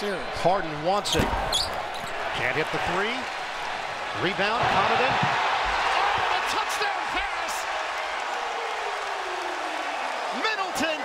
series. Harden wants it. Can't hit the three. Rebound, Connaughton. Oh, the touchdown pass! Middleton